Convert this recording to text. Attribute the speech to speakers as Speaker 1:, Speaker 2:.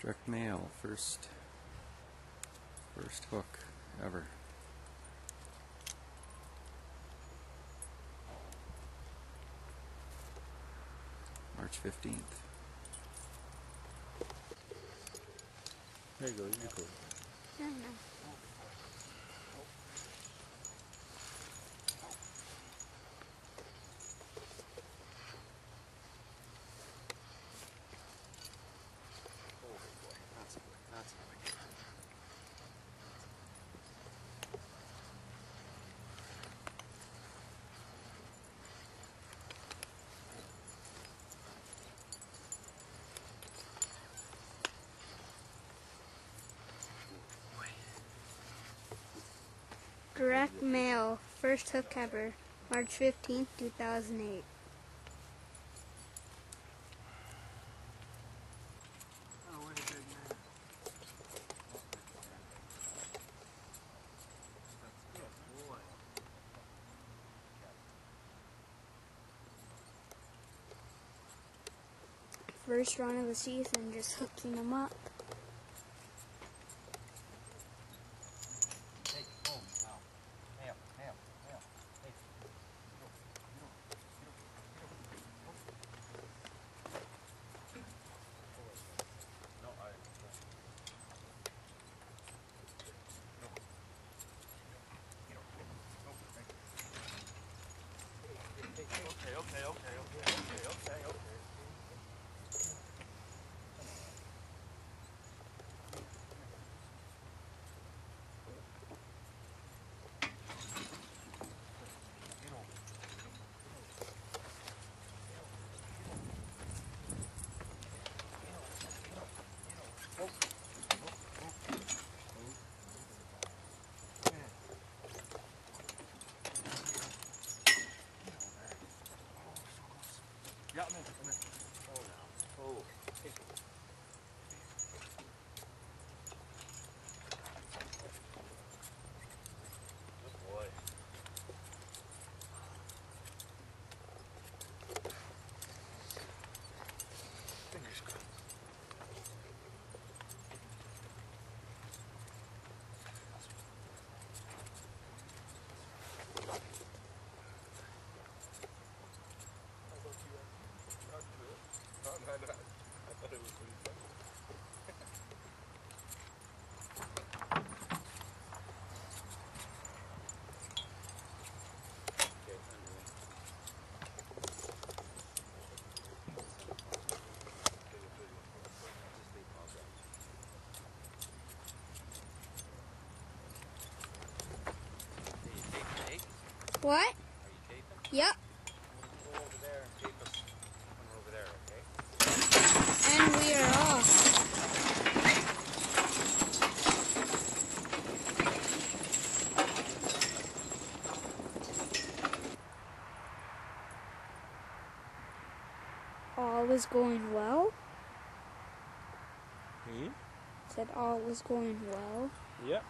Speaker 1: Direct Male, first, first hook ever. March fifteenth.
Speaker 2: There you go, you go.
Speaker 3: No, no. Direct Male, first hook ever, March 15th, 2008. First run of the season, just hooking them up.
Speaker 4: Okay, okay, I'm in. Oh, now. Oh. There, okay?
Speaker 3: And we are off. All was going well.
Speaker 2: Hmm?
Speaker 3: Said all was going well.
Speaker 2: Yep.